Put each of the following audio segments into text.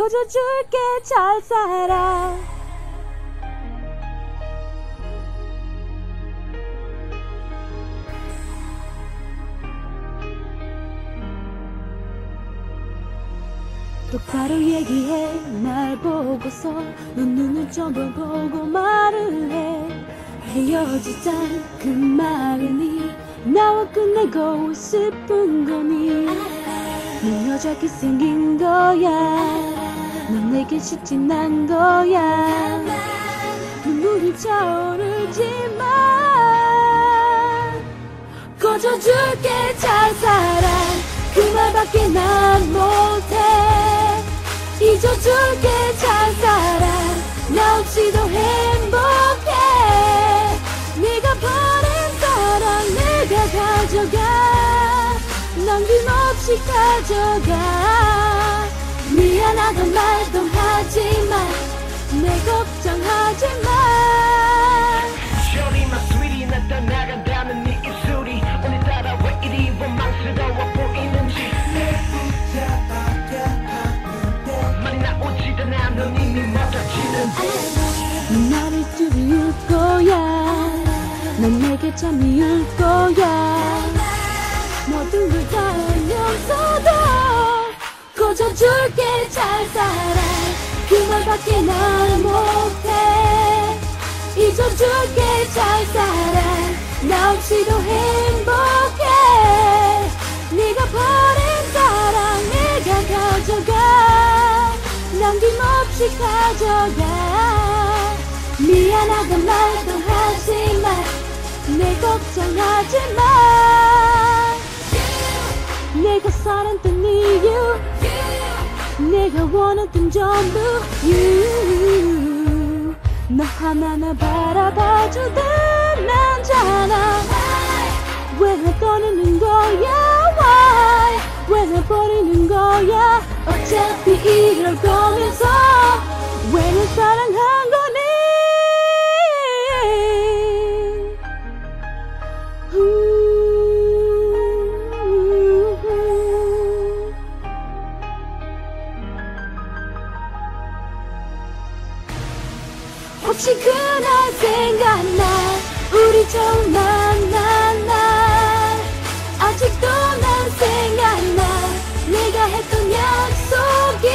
꺼져줄게 잘 살아. 똑바로 얘기해. 날 보고서 넌 눈을 쳐다보고 말을 해. 헤어지잔 그 말이니 나와 끝내고 싶은 거니. 넌 여자게 생긴 거야 넌 내게 식진한 거야. 눈물이 차오르지만 꺼져줄게 잘 살아. 그 말밖에 난 못해. 잊어줄게 잘 살아. 나 없이도 행복해. 네가 보낸 사랑 내가 가져가. 남김없이 가져가 미안하단 말도 하지 마 내 걱정하지 마. Shorty my sweetie 나 떠나간다는 네 입술이 오늘따라 왜 이리 원망스러워 보이는지. 말이 나오지도 않아 넌 이미 멎어지는지 나를 두려울 거야. 난 내게 참 미울 거야. 모든 그 말밖에 난 못해. 잊어줄게 잘 살아. 나 없이도 행복해. 네가 보낸 사랑 내가 가져가. 남김없이 가져가. 미안하단 말도 하지마. 내 걱정하지마 내가 원했던 전부 you. 너 하나만 바라봐주던 남자나. 왜날 떠나는 거야? Why? 왜날 버리는 거야? 어차피 이럴 거면서 혹시 그날 생각나. 우리 처음 만난 날 아직도 난 생각나. 내가 했던 약속이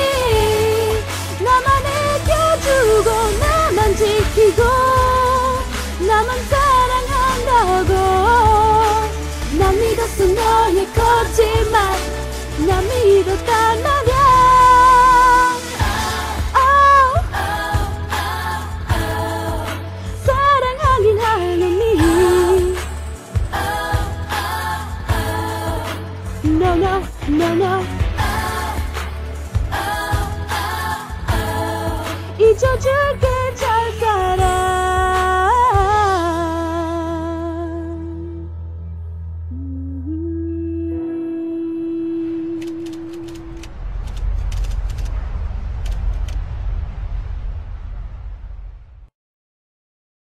나만 애껴주고 나만 지키고 나만 사랑한다고. 난 믿었어 너의 거짓말. 난 믿었단 말 no no no 잊어줄게